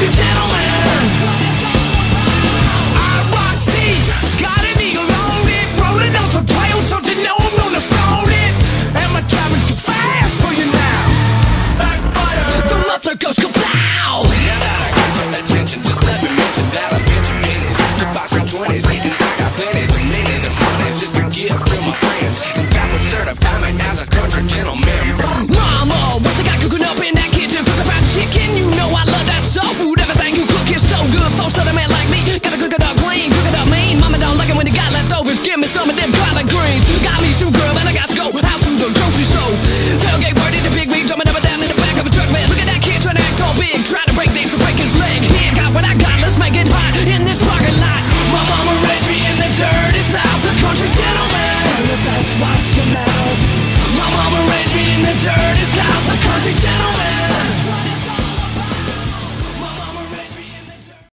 you channel Cause we